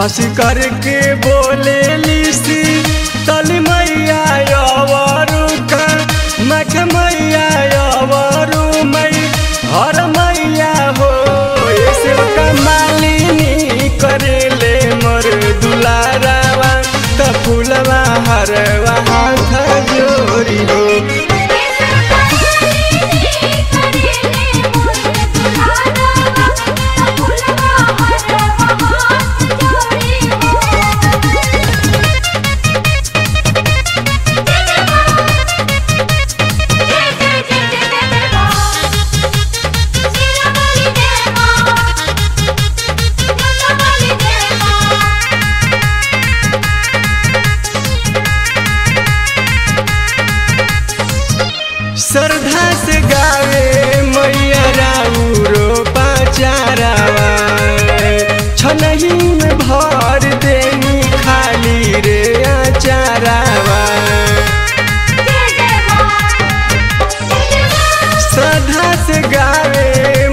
हँसी करके बोले लिसी, तली मैया अवरु का मैया हर मैया हो मालिनी करे ले मोर दुलारावा, त फूलवा हरवा में भर देनी खाली रे आचारावा श्रद्धा से गावे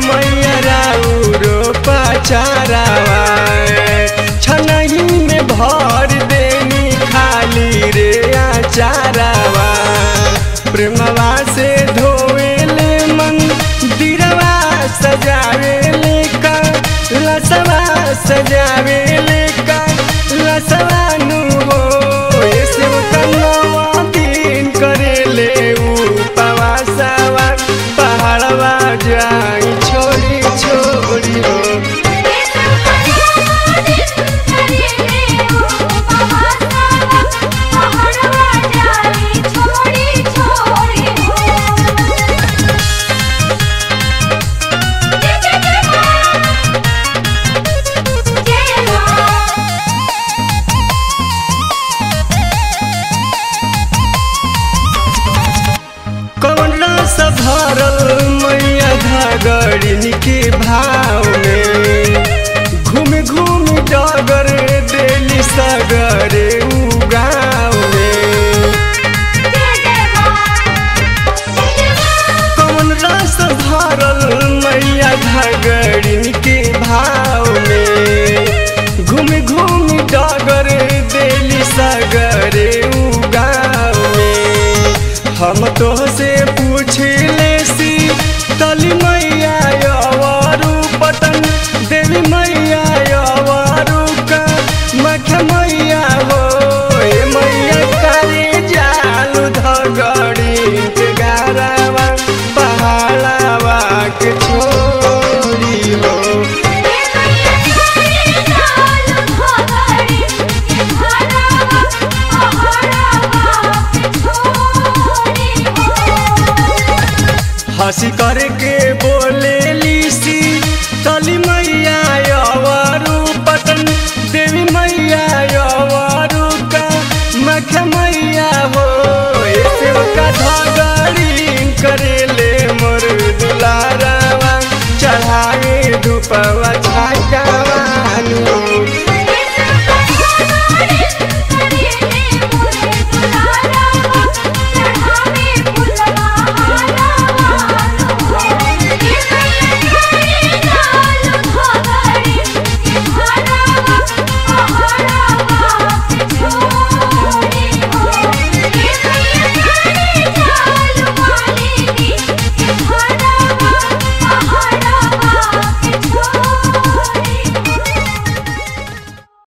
मैया राउरो पाचारावा। भर देनी खाली रे आचारावा प्रेमवा से धोएले मन, दिरवा सजावेले का लसवा सजावेले pawasan भरल मैया धगड़िन के भाव घूम घूम डगर देली सगरे उगाव में। कौन मैया धगड़िन के भाव घूम घूम डगर देली सगरे उगाव हम तो कर